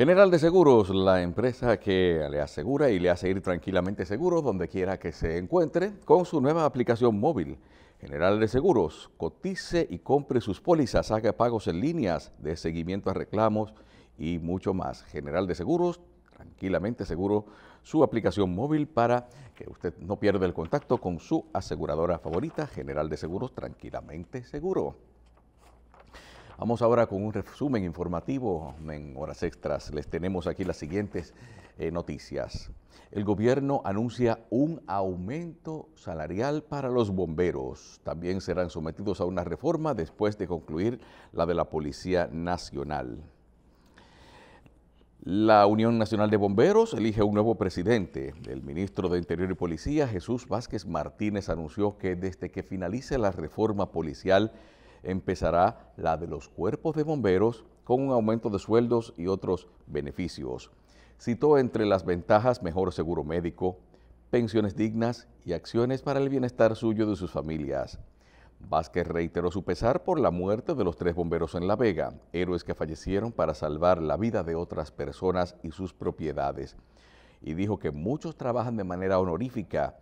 General de Seguros, la empresa que le asegura y le hace ir tranquilamente seguro donde quiera que se encuentre con su nueva aplicación móvil. General de Seguros, cotice y compre sus pólizas, haga pagos en líneas de seguimiento a reclamos y mucho más. General de Seguros, tranquilamente seguro, su aplicación móvil para que usted no pierda el contacto con su aseguradora favorita, General de Seguros, tranquilamente seguro. Vamos ahora con un resumen informativo en horas extras. Les tenemos aquí las siguientes eh, noticias. El gobierno anuncia un aumento salarial para los bomberos. También serán sometidos a una reforma después de concluir la de la Policía Nacional. La Unión Nacional de Bomberos elige un nuevo presidente. El ministro de Interior y Policía, Jesús Vázquez Martínez, anunció que desde que finalice la reforma policial, empezará la de los cuerpos de bomberos con un aumento de sueldos y otros beneficios. Citó entre las ventajas mejor seguro médico, pensiones dignas y acciones para el bienestar suyo y de sus familias. Vázquez reiteró su pesar por la muerte de los tres bomberos en La Vega, héroes que fallecieron para salvar la vida de otras personas y sus propiedades. Y dijo que muchos trabajan de manera honorífica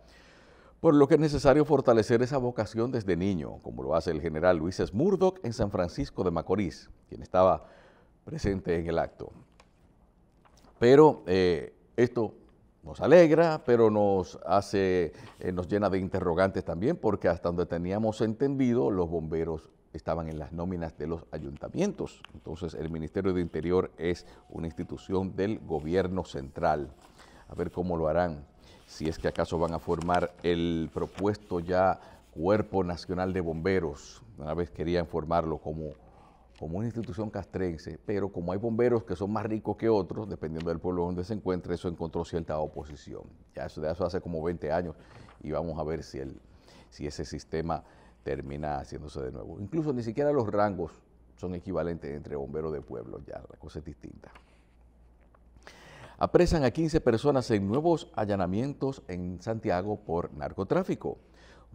por lo que es necesario fortalecer esa vocación desde niño, como lo hace el general Luis Murdoch en San Francisco de Macorís, quien estaba presente en el acto. Pero eh, esto nos alegra, pero nos hace, eh, nos llena de interrogantes también, porque hasta donde teníamos entendido, los bomberos estaban en las nóminas de los ayuntamientos. Entonces, el Ministerio de Interior es una institución del gobierno central. A ver cómo lo harán si es que acaso van a formar el propuesto ya Cuerpo Nacional de Bomberos. Una vez querían formarlo como, como una institución castrense, pero como hay bomberos que son más ricos que otros, dependiendo del pueblo donde se encuentre, eso encontró cierta oposición. Ya eso, de eso hace como 20 años y vamos a ver si, el, si ese sistema termina haciéndose de nuevo. Incluso ni siquiera los rangos son equivalentes entre bomberos de pueblo, ya la cosa es distinta apresan a 15 personas en nuevos allanamientos en Santiago por narcotráfico.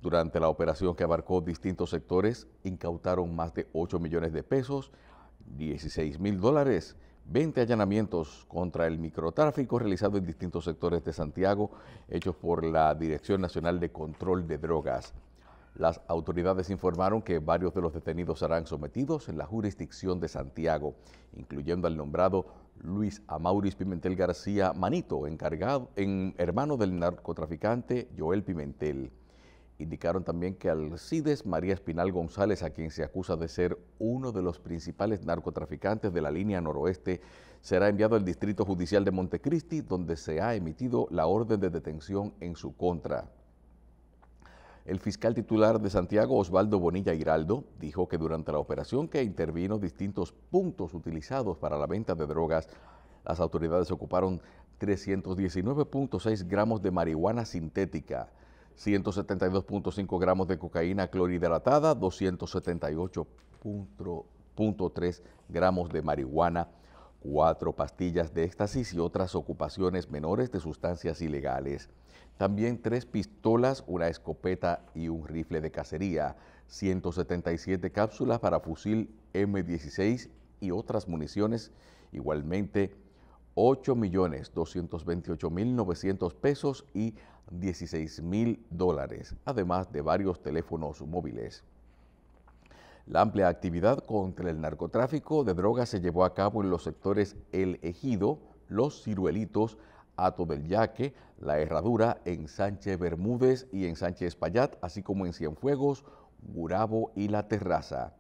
Durante la operación que abarcó distintos sectores, incautaron más de 8 millones de pesos, 16 mil dólares, 20 allanamientos contra el microtráfico realizados en distintos sectores de Santiago, hechos por la Dirección Nacional de Control de Drogas. Las autoridades informaron que varios de los detenidos serán sometidos en la jurisdicción de Santiago, incluyendo al nombrado Luis Amauris Pimentel García Manito, encargado, en, hermano del narcotraficante Joel Pimentel. Indicaron también que Alcides María Espinal González, a quien se acusa de ser uno de los principales narcotraficantes de la línea noroeste, será enviado al Distrito Judicial de Montecristi, donde se ha emitido la orden de detención en su contra. El fiscal titular de Santiago, Osvaldo Bonilla Giraldo, dijo que durante la operación que intervino distintos puntos utilizados para la venta de drogas, las autoridades ocuparon 319.6 gramos de marihuana sintética, 172.5 gramos de cocaína clorhidratada, 278.3 gramos de marihuana, cuatro pastillas de éxtasis y otras ocupaciones menores de sustancias ilegales. También tres pistolas, una escopeta y un rifle de cacería, 177 cápsulas para fusil M16 y otras municiones, igualmente 8.228.900 pesos y 16.000 dólares, además de varios teléfonos móviles. La amplia actividad contra el narcotráfico de drogas se llevó a cabo en los sectores El Ejido, Los Ciruelitos, Ato del Yaque, La Herradura, en Sánchez Bermúdez y en Sánchez Payat, así como en Cienfuegos, Gurabo y La Terraza.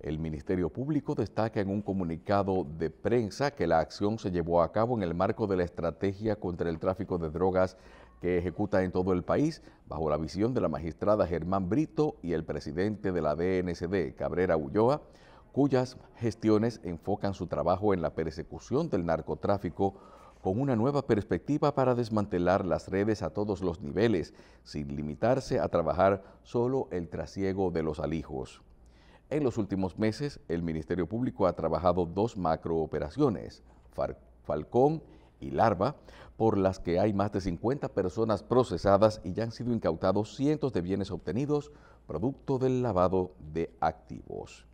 El Ministerio Público destaca en un comunicado de prensa que la acción se llevó a cabo en el marco de la estrategia contra el tráfico de drogas que ejecuta en todo el país bajo la visión de la magistrada Germán Brito y el presidente de la DNCD, Cabrera Ulloa, cuyas gestiones enfocan su trabajo en la persecución del narcotráfico con una nueva perspectiva para desmantelar las redes a todos los niveles, sin limitarse a trabajar solo el trasiego de los alijos. En los últimos meses, el Ministerio Público ha trabajado dos macrooperaciones, Falcón y Larva, por las que hay más de 50 personas procesadas y ya han sido incautados cientos de bienes obtenidos producto del lavado de activos.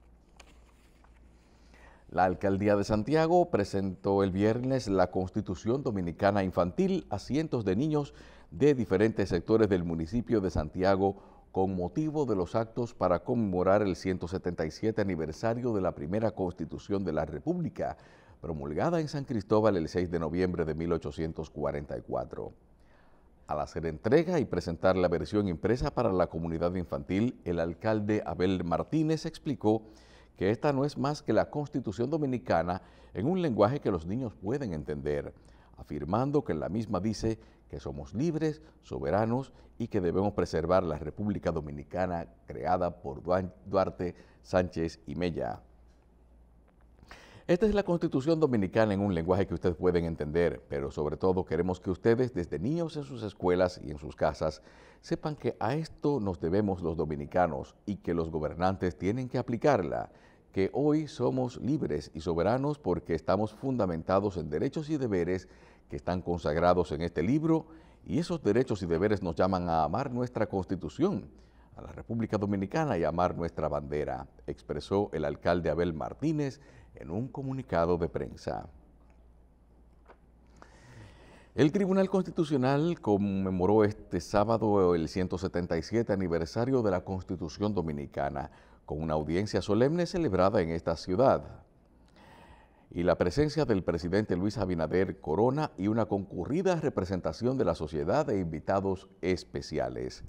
La Alcaldía de Santiago presentó el viernes la Constitución Dominicana Infantil a cientos de niños de diferentes sectores del municipio de Santiago con motivo de los actos para conmemorar el 177 aniversario de la primera Constitución de la República, promulgada en San Cristóbal el 6 de noviembre de 1844. Al hacer entrega y presentar la versión impresa para la comunidad infantil, el alcalde Abel Martínez explicó que esta no es más que la Constitución Dominicana en un lenguaje que los niños pueden entender, afirmando que la misma dice que somos libres, soberanos y que debemos preservar la República Dominicana creada por Duarte, Sánchez y Mella. Esta es la Constitución Dominicana en un lenguaje que ustedes pueden entender, pero sobre todo queremos que ustedes desde niños en sus escuelas y en sus casas sepan que a esto nos debemos los dominicanos y que los gobernantes tienen que aplicarla, que hoy somos libres y soberanos porque estamos fundamentados en derechos y deberes que están consagrados en este libro y esos derechos y deberes nos llaman a amar nuestra Constitución, a la República Dominicana y amar nuestra bandera, expresó el alcalde Abel Martínez en un comunicado de prensa. El Tribunal Constitucional conmemoró este sábado el 177 aniversario de la Constitución Dominicana con una audiencia solemne celebrada en esta ciudad y la presencia del presidente Luis Abinader Corona y una concurrida representación de la sociedad e invitados especiales.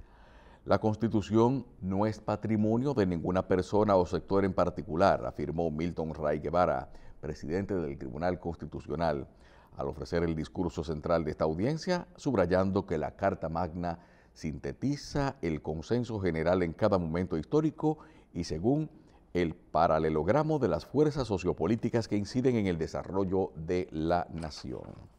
La Constitución no es patrimonio de ninguna persona o sector en particular, afirmó Milton Ray Guevara, presidente del Tribunal Constitucional, al ofrecer el discurso central de esta audiencia, subrayando que la Carta Magna sintetiza el consenso general en cada momento histórico y según el paralelogramo de las fuerzas sociopolíticas que inciden en el desarrollo de la nación.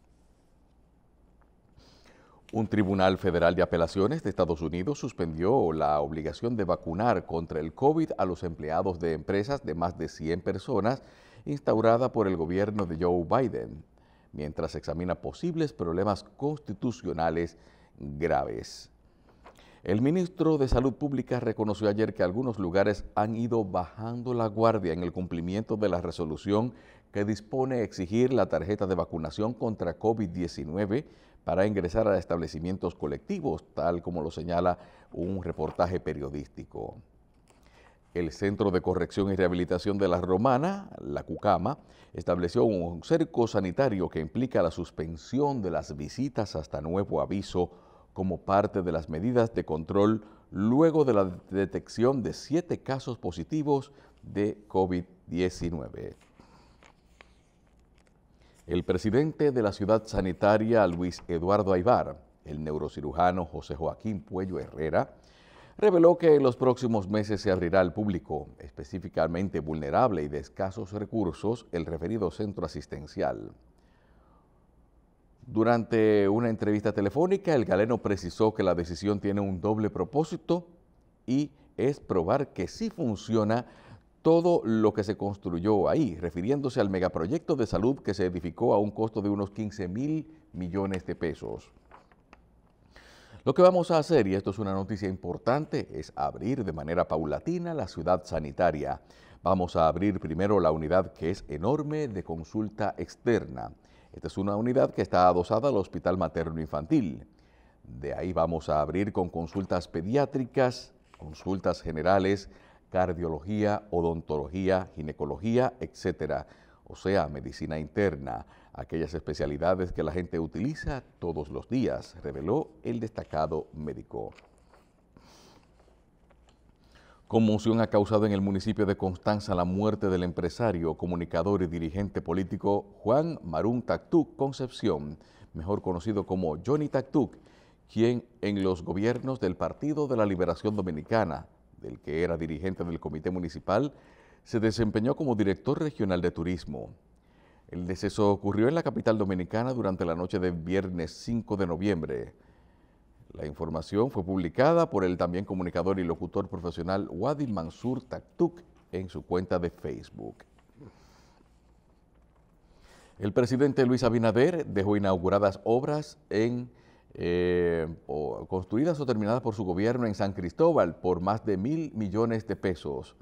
Un tribunal federal de apelaciones de Estados Unidos suspendió la obligación de vacunar contra el COVID a los empleados de empresas de más de 100 personas instaurada por el gobierno de Joe Biden, mientras examina posibles problemas constitucionales graves. El ministro de Salud Pública reconoció ayer que algunos lugares han ido bajando la guardia en el cumplimiento de la resolución que dispone exigir la tarjeta de vacunación contra COVID-19 para ingresar a establecimientos colectivos, tal como lo señala un reportaje periodístico. El Centro de Corrección y Rehabilitación de la Romana, la CUCAMA, estableció un cerco sanitario que implica la suspensión de las visitas hasta nuevo aviso como parte de las medidas de control luego de la detección de siete casos positivos de COVID-19. El presidente de la ciudad sanitaria, Luis Eduardo Aibar, el neurocirujano José Joaquín Puello Herrera, reveló que en los próximos meses se abrirá al público, específicamente vulnerable y de escasos recursos, el referido centro asistencial. Durante una entrevista telefónica, el galeno precisó que la decisión tiene un doble propósito y es probar que sí funciona todo lo que se construyó ahí, refiriéndose al megaproyecto de salud que se edificó a un costo de unos 15 mil millones de pesos. Lo que vamos a hacer, y esto es una noticia importante, es abrir de manera paulatina la ciudad sanitaria. Vamos a abrir primero la unidad que es enorme de consulta externa. Esta es una unidad que está adosada al Hospital Materno Infantil. De ahí vamos a abrir con consultas pediátricas, consultas generales, cardiología, odontología, ginecología, etcétera. O sea, medicina interna, aquellas especialidades que la gente utiliza todos los días, reveló el destacado médico. Conmoción ha causado en el municipio de Constanza la muerte del empresario, comunicador y dirigente político Juan Marún Tactuc Concepción, mejor conocido como Johnny Tactuc, quien en los gobiernos del Partido de la Liberación Dominicana, del que era dirigente del Comité Municipal, se desempeñó como director regional de turismo. El deceso ocurrió en la capital dominicana durante la noche del viernes 5 de noviembre. La información fue publicada por el también comunicador y locutor profesional Wadi Mansur Taktuk en su cuenta de Facebook. El presidente Luis Abinader dejó inauguradas obras en, eh, construidas o terminadas por su gobierno en San Cristóbal por más de mil millones de pesos.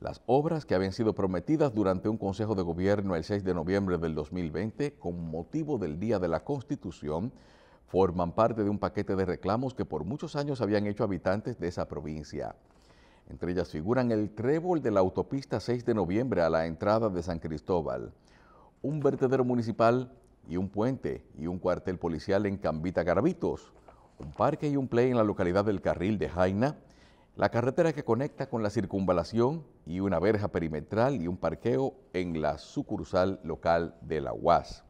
Las obras que habían sido prometidas durante un Consejo de Gobierno el 6 de noviembre del 2020 con motivo del Día de la Constitución forman parte de un paquete de reclamos que por muchos años habían hecho habitantes de esa provincia. Entre ellas figuran el trébol de la autopista 6 de noviembre a la entrada de San Cristóbal, un vertedero municipal y un puente y un cuartel policial en Cambita Garavitos, un parque y un play en la localidad del Carril de Jaina, la carretera que conecta con la circunvalación y una verja perimetral y un parqueo en la sucursal local de la UAS.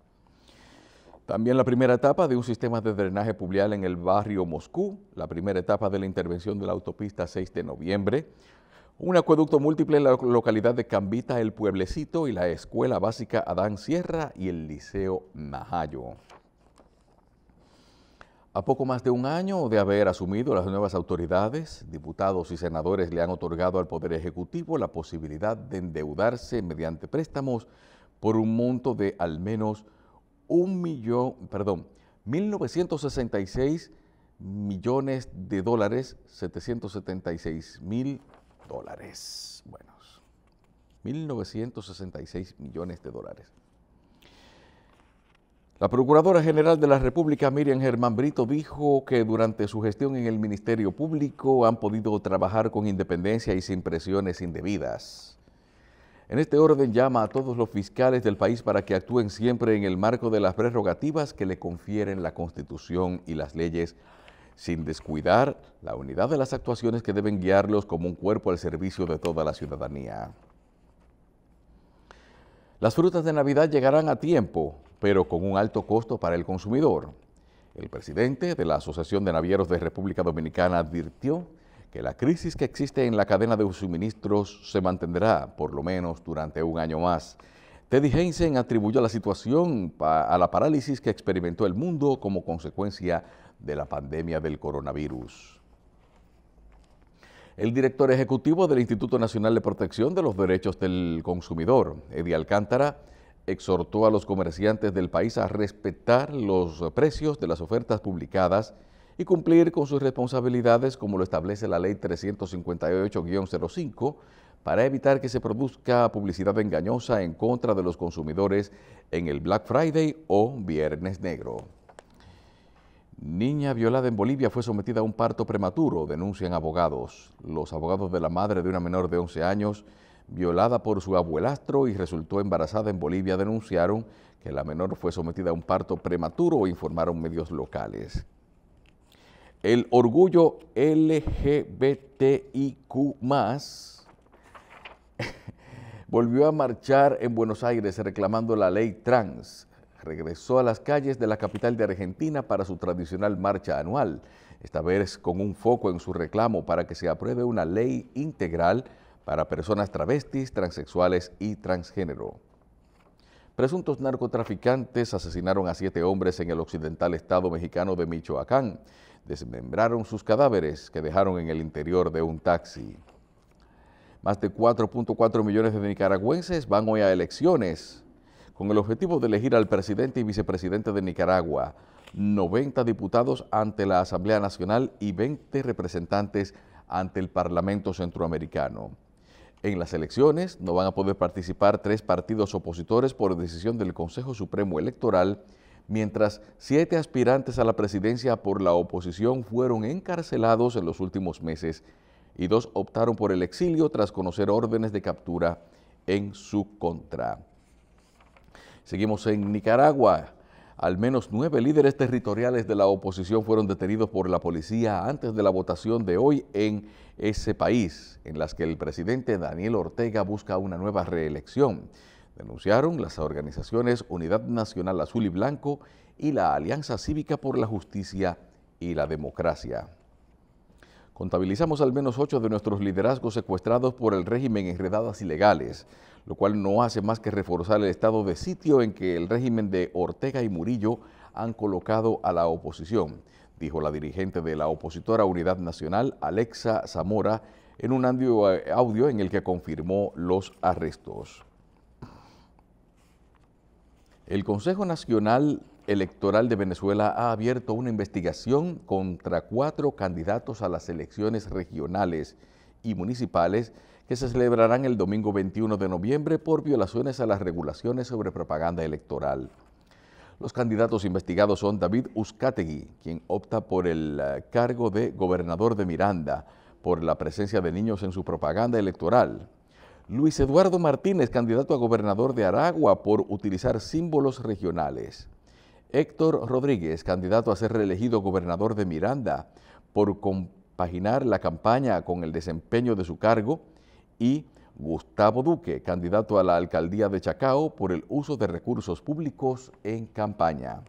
También la primera etapa de un sistema de drenaje pluvial en el barrio Moscú, la primera etapa de la intervención de la autopista 6 de noviembre, un acueducto múltiple en la localidad de Cambita, El Pueblecito y la Escuela Básica Adán Sierra y el Liceo Najayo. A poco más de un año de haber asumido las nuevas autoridades, diputados y senadores le han otorgado al Poder Ejecutivo la posibilidad de endeudarse mediante préstamos por un monto de al menos un millón, perdón, 1.966 millones de dólares, 776 mil dólares. Buenos, 1.966 millones de dólares. La Procuradora General de la República, Miriam Germán Brito, dijo que durante su gestión en el Ministerio Público han podido trabajar con independencia y sin presiones indebidas. En este orden llama a todos los fiscales del país para que actúen siempre en el marco de las prerrogativas que le confieren la Constitución y las leyes, sin descuidar la unidad de las actuaciones que deben guiarlos como un cuerpo al servicio de toda la ciudadanía. Las frutas de Navidad llegarán a tiempo, pero con un alto costo para el consumidor. El presidente de la Asociación de Navieros de República Dominicana advirtió que la crisis que existe en la cadena de suministros se mantendrá por lo menos durante un año más. Teddy Heinzen atribuyó la situación a la parálisis que experimentó el mundo como consecuencia de la pandemia del coronavirus. El director ejecutivo del Instituto Nacional de Protección de los Derechos del Consumidor, Eddie Alcántara, exhortó a los comerciantes del país a respetar los precios de las ofertas publicadas y cumplir con sus responsabilidades como lo establece la Ley 358-05 para evitar que se produzca publicidad engañosa en contra de los consumidores en el Black Friday o Viernes Negro. Niña violada en Bolivia fue sometida a un parto prematuro, denuncian abogados. Los abogados de la madre de una menor de 11 años violada por su abuelastro y resultó embarazada en Bolivia, denunciaron que la menor fue sometida a un parto prematuro, informaron medios locales. El orgullo LGBTIQ volvió a marchar en Buenos Aires reclamando la ley trans. Regresó a las calles de la capital de Argentina para su tradicional marcha anual, esta vez con un foco en su reclamo para que se apruebe una ley integral para personas travestis, transexuales y transgénero. Presuntos narcotraficantes asesinaron a siete hombres en el occidental estado mexicano de Michoacán. Desmembraron sus cadáveres que dejaron en el interior de un taxi. Más de 4.4 millones de nicaragüenses van hoy a elecciones con el objetivo de elegir al presidente y vicepresidente de Nicaragua, 90 diputados ante la Asamblea Nacional y 20 representantes ante el Parlamento Centroamericano. En las elecciones no van a poder participar tres partidos opositores por decisión del Consejo Supremo Electoral, mientras siete aspirantes a la presidencia por la oposición fueron encarcelados en los últimos meses y dos optaron por el exilio tras conocer órdenes de captura en su contra. Seguimos en Nicaragua. Al menos nueve líderes territoriales de la oposición fueron detenidos por la policía antes de la votación de hoy en ese país, en las que el presidente Daniel Ortega busca una nueva reelección. Denunciaron las organizaciones Unidad Nacional Azul y Blanco y la Alianza Cívica por la Justicia y la Democracia. Contabilizamos al menos ocho de nuestros liderazgos secuestrados por el régimen en redadas ilegales lo cual no hace más que reforzar el estado de sitio en que el régimen de Ortega y Murillo han colocado a la oposición, dijo la dirigente de la opositora Unidad Nacional, Alexa Zamora, en un audio en el que confirmó los arrestos. El Consejo Nacional Electoral de Venezuela ha abierto una investigación contra cuatro candidatos a las elecciones regionales y municipales que se celebrarán el domingo 21 de noviembre por violaciones a las regulaciones sobre propaganda electoral. Los candidatos investigados son David Uzcategui, quien opta por el eh, cargo de gobernador de Miranda por la presencia de niños en su propaganda electoral. Luis Eduardo Martínez, candidato a gobernador de Aragua por utilizar símbolos regionales. Héctor Rodríguez, candidato a ser reelegido gobernador de Miranda por compaginar la campaña con el desempeño de su cargo. Y Gustavo Duque, candidato a la alcaldía de Chacao por el uso de recursos públicos en campaña.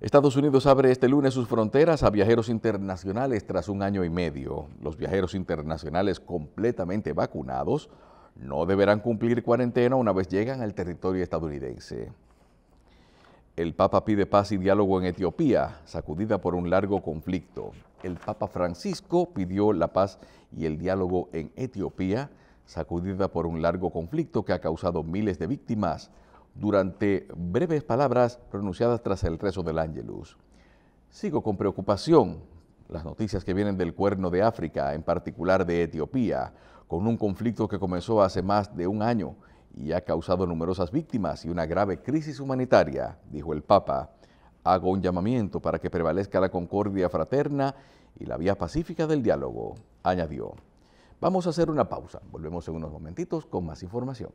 Estados Unidos abre este lunes sus fronteras a viajeros internacionales tras un año y medio. Los viajeros internacionales completamente vacunados no deberán cumplir cuarentena una vez llegan al territorio estadounidense. El Papa pide paz y diálogo en Etiopía, sacudida por un largo conflicto. El Papa Francisco pidió la paz y el diálogo en Etiopía, sacudida por un largo conflicto que ha causado miles de víctimas, durante breves palabras pronunciadas tras el rezo del Ángelus. Sigo con preocupación las noticias que vienen del cuerno de África, en particular de Etiopía, con un conflicto que comenzó hace más de un año y ha causado numerosas víctimas y una grave crisis humanitaria, dijo el Papa. Hago un llamamiento para que prevalezca la concordia fraterna y la vía pacífica del diálogo, añadió. Vamos a hacer una pausa. Volvemos en unos momentitos con más información.